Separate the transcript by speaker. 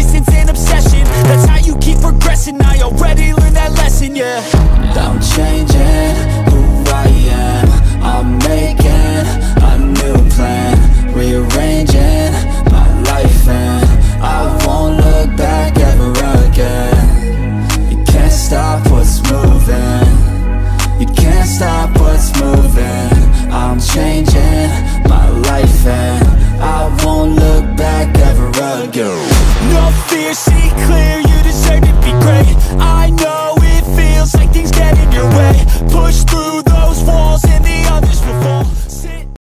Speaker 1: persistence and obsession. That's how you keep progressing, I already learned that lesson, yeah.
Speaker 2: I'm changing who I am. I'm making a new plan. Rearranging my life and I won't look back ever again. You can't stop what's moving. You can't stop what's moving go
Speaker 1: No fear, see clear, you deserve to